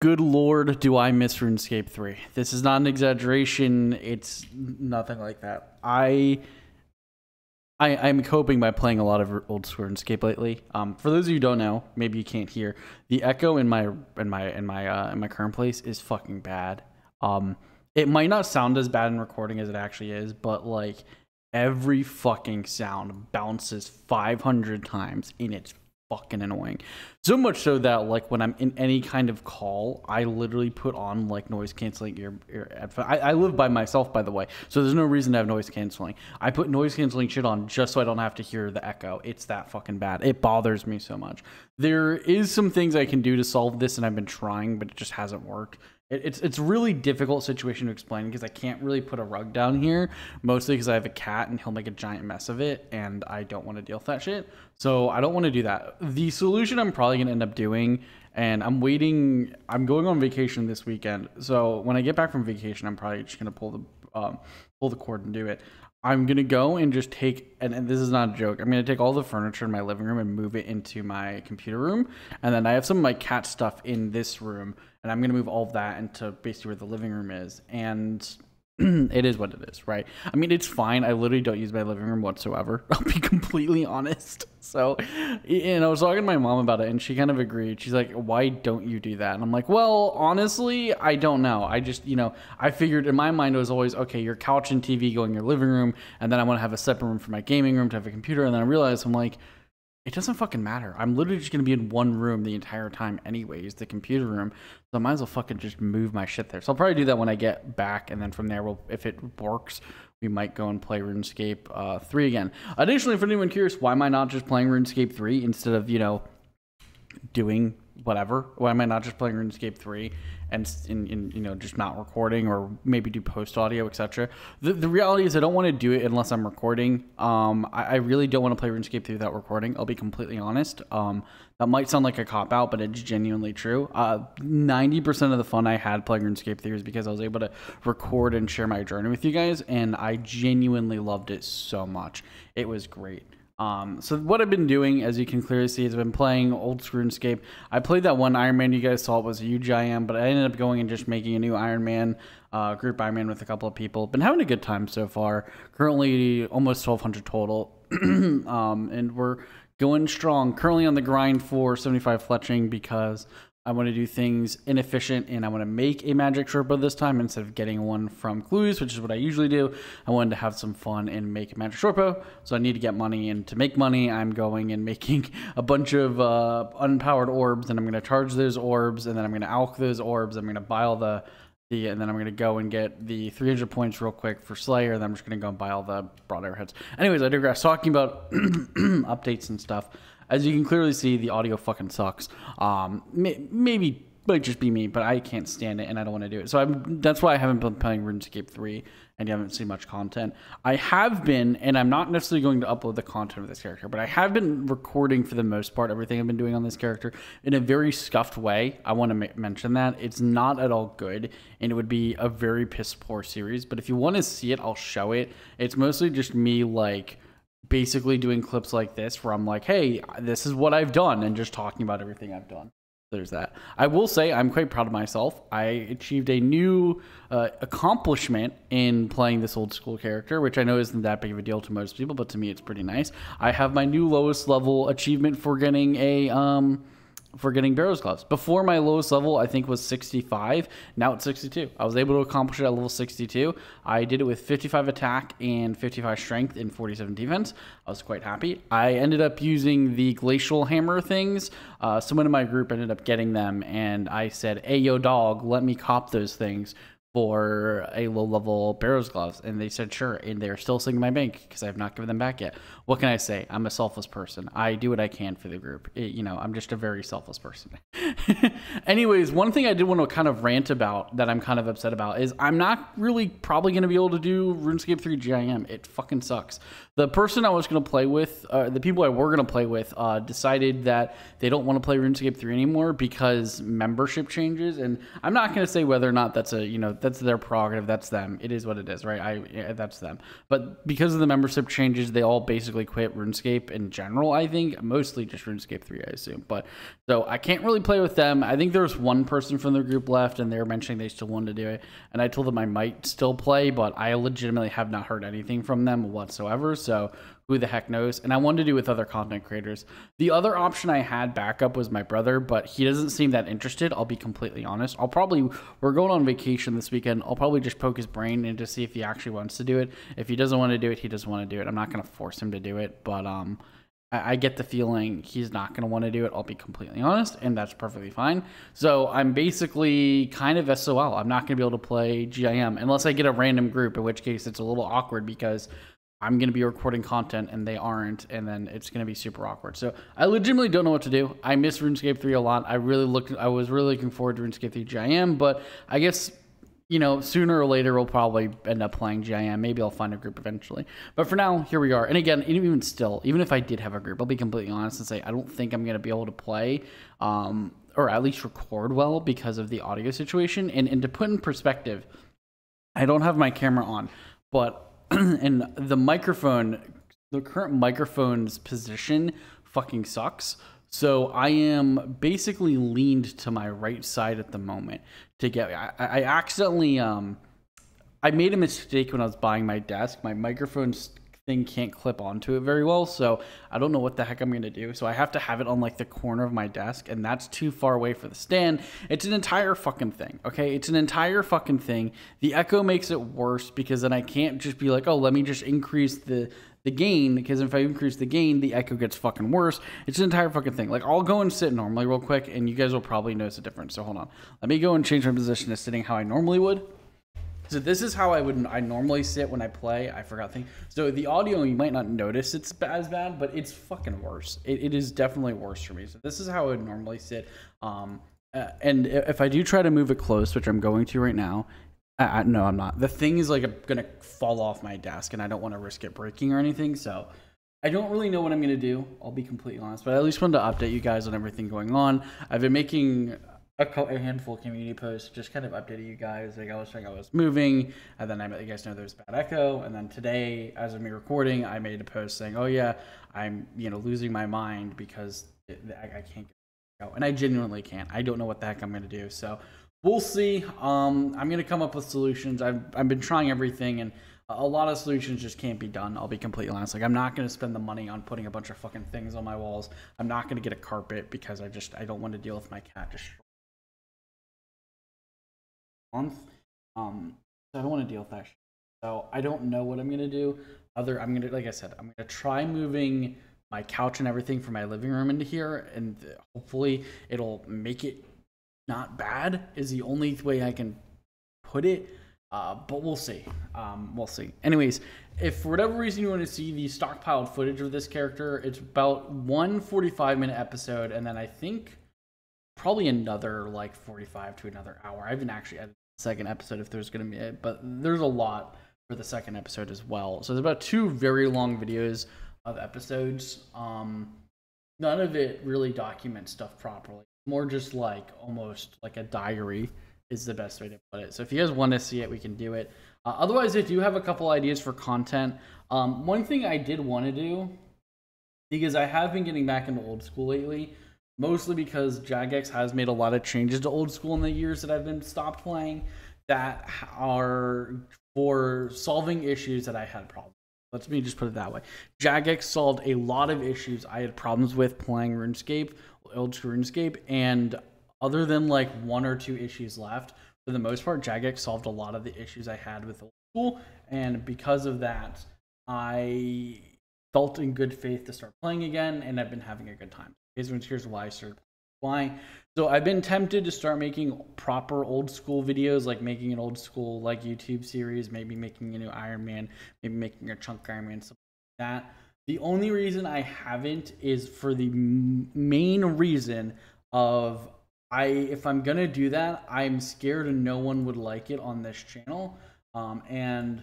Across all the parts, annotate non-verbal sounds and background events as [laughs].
good lord, do I miss RuneScape 3. This is not an exaggeration. It's nothing like that. I I, I'm coping by playing a lot of old RuneScape lately. Um, for those of you who don't know, maybe you can't hear the echo in my in my in my uh, in my current place is fucking bad. Um, it might not sound as bad in recording as it actually is, but like every fucking sound bounces 500 times and it's fucking annoying. So much so that like when I'm in any kind of call, I literally put on like noise canceling ear, ear I, I live by myself, by the way, so there's no reason to have noise canceling. I put noise canceling shit on just so I don't have to hear the echo. It's that fucking bad. It bothers me so much. There is some things I can do to solve this, and I've been trying, but it just hasn't worked. It, it's it's really difficult situation to explain because I can't really put a rug down here, mostly because I have a cat and he'll make a giant mess of it, and I don't want to deal with that shit. So I don't want to do that. The solution I'm probably gonna end up doing, and I'm waiting. I'm going on vacation this weekend, so when I get back from vacation, I'm probably just gonna pull the um, pull the cord and do it. I'm gonna go and just take, and, and, this is not a joke. I'm gonna take all the furniture in my living room and move it into my computer room, and then I have some of my cat stuff in this room and I'm to move all of that into basically where the living room is. And [clears throat] it is what it is, right? I mean, it's fine. I literally don't use my living room whatsoever. [laughs] I'll be completely honest. So, and I was talking to my mom about it, and she kind of agreed. She's like, "Why don't you do that?" And I'm like, "Well, honestly, I don't know. I just, you know, I figured in my mind it was always okay. Your couch and TV go in your living room, and then I want to have a separate room for my gaming room to have a computer. And then I realized I'm like." It doesn't fucking matter. I'm literally just gonna be in one room the entire time, anyways, the computer room. So I might as well fucking just move my shit there. So I'll probably do that when I get back, and then from there, we'll if it works, we might go and play RuneScape uh, three again. Additionally, for anyone curious, why am I not just playing RuneScape three instead of you know doing whatever? Why am I not just playing RuneScape three and in, in, you know just not recording or maybe do post audio etc the, the reality is i don't want to do it unless i'm recording. Um, I, I, really don't want to play runescape 3 without recording i'll be completely honest. Um, that might sound like a cop out but it's genuinely true. Uh, 90% of the fun i had playing runescape 3 is because i was able to record and share my journey with you guys and i genuinely loved it so much. It was great um, so what I've been doing, as you can clearly see, is I've been playing old RuneScape. I played that one Iron Man you guys saw it was a huge IM, but I ended up going and just making a new Iron Man uh, group Iron Man with a couple of people. Been having a good time so far. Currently almost 1,200 total, [clears throat] um, and we're going strong. Currently on the grind for 75 fletching because I want to do things inefficient and I want to make a magic Sherpa this time instead of getting one from Clues, which is what I usually do. I wanted to have some fun and make a magic Sherpa, so I need to get money. And to make money, I'm going and [laughs] making a bunch of uh, unpowered orbs, and I'm going to charge those orbs, and then I'm going to alch those orbs. I'm going to buy all the the, and then I'm going to go and get the 300 points real quick for Slayer. Then I'm just going to go and buy all the broad arrowheads. Anyways, I digress. Talking about [clears throat] updates and stuff. As you can clearly see, the audio fucking sucks. Um, may, maybe might just be me, but I can't stand it and I don't want to do it. So I'm, that's why I haven't been playing RuneScape 3 and you haven't seen much content. I have been, and I'm not necessarily going to upload the content of this character, but I have been recording for the most part everything I've been doing on this character in a very scuffed way. I want to mention that. It's not at all good and it would be a very piss poor series, but if you want to see it, I'll show it. It's mostly just me like basically doing clips like this where I'm like, hey, this is what I've done, and just talking about everything I've done. There's that. I will say I'm quite proud of myself. I achieved a new uh, accomplishment in playing this old school character, which I know isn't that big of a deal to most people, but to me it's pretty nice. I have my new lowest level achievement for getting a um, for getting Barrows gloves. Before my lowest level, I think was 65. Now it's 62. I was able to accomplish it at level 62. I did it with 55 attack and 55 strength and 47 defense. I was quite happy. I ended up using the glacial hammer things. Uh, someone in my group ended up getting them, and I said, "Hey, yo, dog, let me cop those things." For a low level Barrows gloves. And they said, sure. And they're still sitting in my bank because I have not given them back yet. What can I say? I'm a selfless person. I do what I can for the group. It, you know, I'm just a very selfless person. [laughs] Anyways, one thing I did want to kind of rant about that I'm kind of upset about is I'm not really probably going to be able to do RuneScape 3 GIM. It fucking sucks. The person I was going to play with, uh, the people I were going to play with, uh, decided that they don't want to play RuneScape 3 anymore because membership changes. And I'm not going to say whether or not that's a, you know, that's their prerogative. That's them. It is what it is, right? I yeah, that's them. But because of the membership changes, they all basically quit RuneScape in general. I think mostly just RuneScape three, I assume. But so I can't really play with them. I think there was one person from the group left, and they were mentioning they still wanted to do it. And I told them I might still play, but I legitimately have not heard anything from them whatsoever. So who the heck knows? And I wanted to do with other content creators. The other option I had backup was my brother, but he doesn't seem that interested. I'll be completely honest. I'll probably we're going on vacation this weekend. I'll probably just poke his brain and to see if he actually wants to do it. If he doesn't want to do it, he doesn't want to do it. I'm not going to force him to do it, but um. I, I get the feeling he's not going to want to do it. I'll be completely honest, and that's perfectly fine. So I'm basically kind of SOL. I'm not going to be able to play GIM unless I get a random group, in which case it's a little awkward because I'm going to be recording content and they aren't, and then it's going to be super awkward. So I legitimately don't know what to do. I miss RuneScape 3 a lot. I really looked, I was really looking forward to RuneScape 3 GIM, but I guess, you know, sooner or later we'll probably end up playing GIM. Maybe I'll find a group eventually. But for now, here we are. And again, even still, even if I did have a group, I'll be completely honest and say I don't think I'm going to be able to play. Um, or at least record well because of the audio situation. And, and to put in perspective, I don't have my camera on, but [clears throat] and the microphone, the current microphone's position fucking sucks. So I am basically leaned to my right side at the moment to get. I, I accidentally um, I made a mistake when I was buying my desk. My microphone's thing can't clip onto it very well. So I don't know what the heck I'm going to do. So I have to have it on like the corner of my desk and that's too far away for the stand. It's an entire fucking thing. Okay. It's an entire fucking thing. The echo makes it worse because then I can't just be like, oh, let me just increase the, the gain because if I increase the gain, the echo gets fucking worse. It's an entire fucking thing. Like I'll go and sit normally real quick and you guys will probably notice a difference. So hold on. Let me go and change my position to sitting how I normally would. So this is how I would I normally sit when I play. I forgot things. So the audio you might not notice it's as bad, but it's fucking worse. It, it is definitely worse for me. So this is how I would normally sit. Um, uh, and if I do try to move it close, which I'm going to right now, I, no, I'm not. The thing is like gonna fall off my desk, and I don't want to risk it breaking or anything. So I don't really know what I'm gonna do. I'll be completely honest, but I at least wanted to update you guys on everything going on. I've been making a, a handful of community posts, just kind of updating you guys. Like I was saying, I was moving, and then I let you guys know there's bad echo. And then today, as of me recording, I made a post saying, "Oh yeah, I'm you know losing my mind because it, I, I, can't get and I genuinely can't. I don't know what the heck I'm gonna do. So we'll see. Um, I'm gonna come up with solutions. I've I've been trying everything and. A lot of solutions just can't be done. I'll be completely honest. Like I'm not going to spend the money on putting a bunch of fucking things on my walls. I'm not going to get a carpet because I just I don't want to deal with my cat just month. Um, so I don't want to deal with that. Shit. So I don't know what I'm gonna do. Other, I'm gonna, like I said, I'm gonna try moving my couch and everything from my living room into here, and hopefully it'll make it not bad. Is the only way I can put it. Uh, but we'll see. Um, we'll see. Anyways, if for whatever reason you want to see the stockpiled footage of this character, it's about one 45 minute episode, and then I think probably another like 45 to another hour. I haven't actually edited the second episode if there's going to be it, but there's a lot for the second episode as well. So there's about two very long videos of episodes. Um, none of it really documents stuff properly. More just like almost like a diary is the best way to put it. So if you guys want to see it, we can do it. Uh, otherwise, I do have a couple ideas for content. Um, one thing I did want to do because I have been getting back into old school lately mostly because Jagex has made a lot of changes to old school in the years that I've been stopped playing that are for solving issues that I had problems. Let me just put it that way. Jagex solved a lot of issues I had problems with playing RuneScape, old school RuneScape, and other than like one or two issues left, for the most part, Jagex solved a lot of the issues I had with old school, and because of that, I felt in good faith to start playing again, and I've been having a good time. Here's why sir. why. So I've been tempted to start making proper old school videos, like making an old school like YouTube series, maybe making a new Iron Man, maybe making a chunk Iron Man, something like that. The only reason I haven't is for the main reason of I if I'm gonna do that, I'm scared and no one would like it on this channel, um, and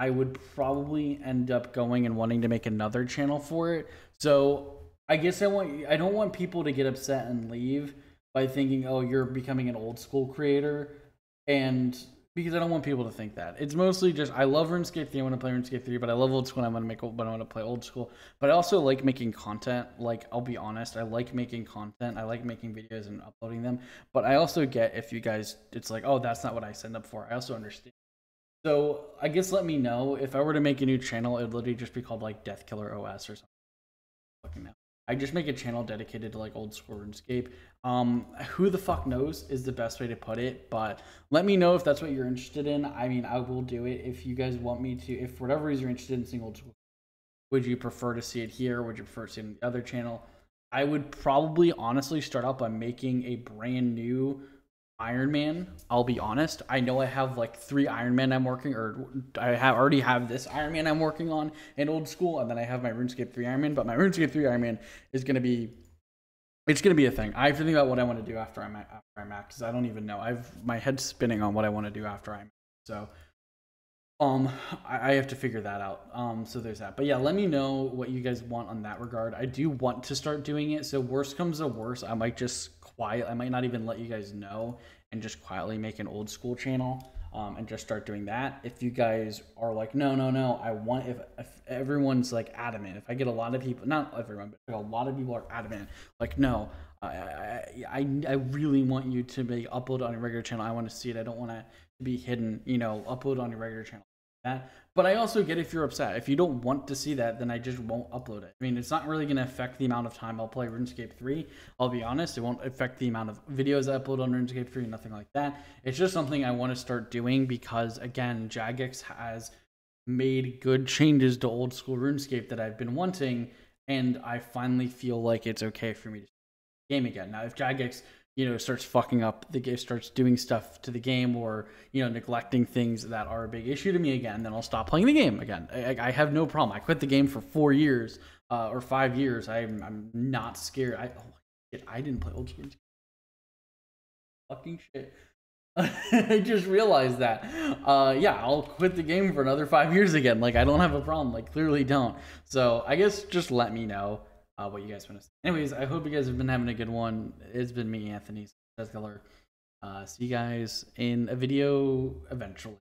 I would probably end up going and wanting to make another channel for it. So I guess I want I don't want people to get upset and leave by thinking, "Oh, you're becoming an old school creator." And because I don't want people to think that. It's mostly just I love RuneScape 3, I want to play RuneScape 3, but I love old school I want to make but I want to play old school. But I also like making content. Like I'll be honest, I like making content. I like making videos and uploading them. But I also get if you guys it's like, "Oh, that's not what I signed up for." I also understand. So, I guess let me know if I were to make a new channel, it would literally just be called like Dethkilr OS or something. Fucking now. I just make a channel dedicated to like old school RuneScape. Um, who the fuck knows is the best way to put it, but let me know if that's what you're interested in. I mean, I will do it if you guys want me to. If for whatever reason you're interested in school, would you prefer to see it here? Would you prefer to see it in the other channel? I would probably honestly start out by making a brand new Iron Man. I'll be honest. I know I have like three Iron Man I'm working, or I have already have this Iron Man I'm working on in old school, and then I have my RuneScape 3 Iron Man. But my RuneScape 3 Iron Man is gonna be, it's gonna be a thing. I have to think about what I want to do after I'm after I'm at, because I don't even know. I've my head's spinning on what I want to do after I'm. So, um, I, I have to figure that out. Um, so there's that. But yeah, let me know what you guys want on that regard. I do want to start doing it. So worst comes to worst, I might just quiet. I might not even let you guys know and just quietly make an old school channel um, and just start doing that. If you guys are like, no, no, no, I want if, if everyone's like adamant. If I get a lot of people, not everyone, but a lot of people are adamant, like, no, I I, I really want you to be upload on your regular channel. I want to see it. I don't want to be hidden. You know, upload on your regular channel that. But I also get if you're upset. If you don't want to see that, then I just won't upload it. I mean, it's not really going to affect the amount of time I'll play RuneScape 3. I'll be honest, it won't affect the amount of videos I upload on RuneScape 3, nothing like that. It's just something I want to start doing because, again, Jagex has made good changes to old school RuneScape that I've been wanting, and I finally feel like it's okay for me to game again. Now, if Jagex you know starts fucking up the game starts doing stuff to the game or you know neglecting things that are a big issue to me again then i'll stop playing the game again. I, I have no problem. I quit the game for four years uh, or five years. I'm, I'm not scared. I oh, shit, i didn't play old games. Fucking shit. [laughs] I just realized that. Uh, yeah i'll quit the game for another five years again. Like i don't have a problem. Like clearly don't. So i guess just let me know uh, what you guys want to say. Anyways, I hope you guys have been having a good one. It's been me, Anthony Sezgeller. Uh, see you guys in a video eventually.